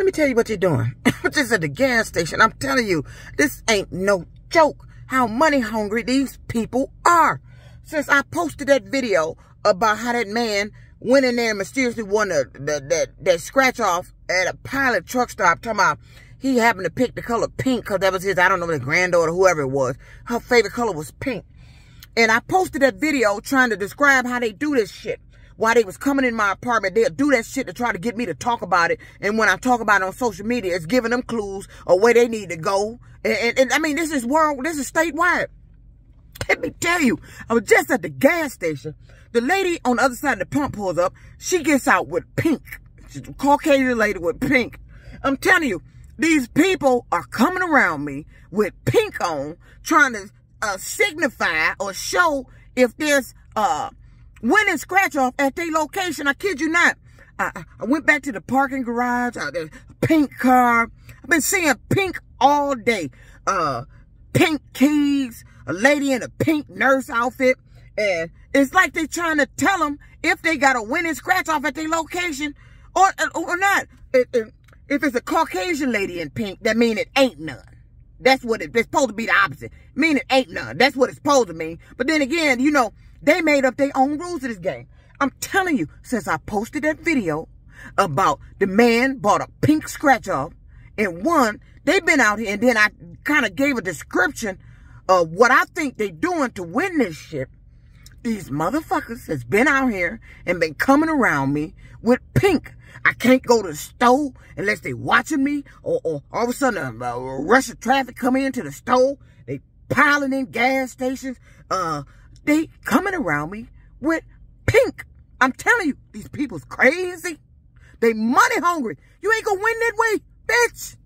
Let me tell you what you're doing. Just at the gas station. I'm telling you, this ain't no joke how money hungry these people are. Since I posted that video about how that man went in there and mysteriously won the, the, that, that scratch off at a pilot truck stop talking about he happened to pick the color pink because that was his, I don't know, his granddaughter, whoever it was. Her favorite color was pink. And I posted that video trying to describe how they do this shit. While they was coming in my apartment, they'll do that shit to try to get me to talk about it. And when I talk about it on social media, it's giving them clues of where they need to go. And, and, and I mean, this is world, this is statewide. Let me tell you, I was just at the gas station. The lady on the other side of the pump pulls up. She gets out with pink. She's a Caucasian lady with pink. I'm telling you, these people are coming around me with pink on, trying to uh, signify or show if there's uh winning scratch off at their location. I kid you not. I, I went back to the parking garage. Uh, the pink car. I've been seeing pink all day. Uh, pink keys. A lady in a pink nurse outfit. And it's like they're trying to tell them if they got a winning scratch off at their location or, or not. If it's a Caucasian lady in pink, that mean it ain't none. That's what it, it's supposed to be the opposite. Mean it ain't none. That's what it's supposed to mean. But then again, you know, they made up their own rules of this game. I'm telling you, since I posted that video about the man bought a pink scratch off and won, they've been out here and then I kind of gave a description of what I think they're doing to win this shit. These motherfuckers has been out here and been coming around me with pink I can't go to the store unless they watching me or, or all of a sudden a, a rush of traffic coming into the store. They piling in gas stations. Uh, they coming around me with pink. I'm telling you, these people's crazy. They money hungry. You ain't gonna win that way, bitch.